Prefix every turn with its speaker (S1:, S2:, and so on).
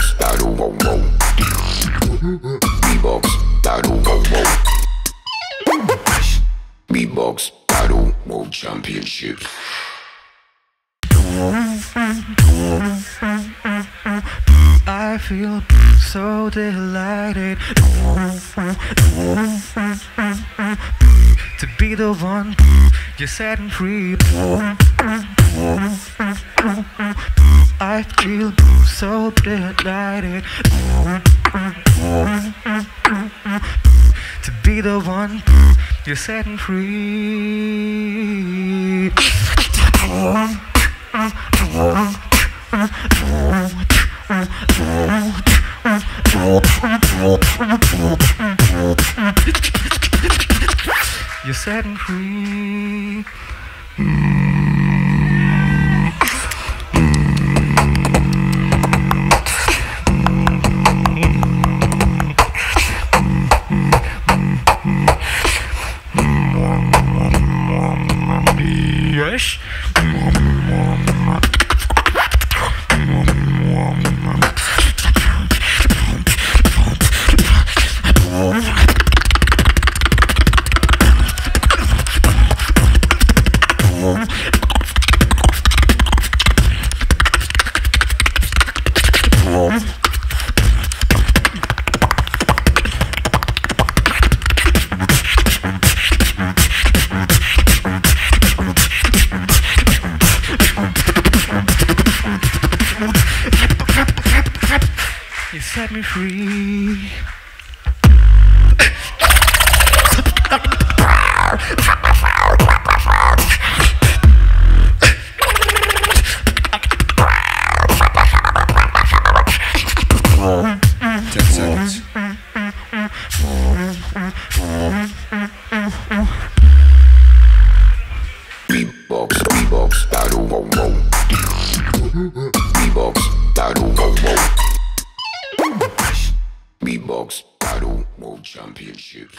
S1: Beatbox battle, whoa. Beatbox battle, battle, world championship.
S2: I feel so delighted to be the one you're setting free. I feel so delighted to be the one you're setting free. You're setting free. Yes. You set me free.
S3: Ten.
S1: Beatbox, beatbox battle, whoa, whoa. Beatbox battle, whoa, whoa. Beatbox battle, world championship.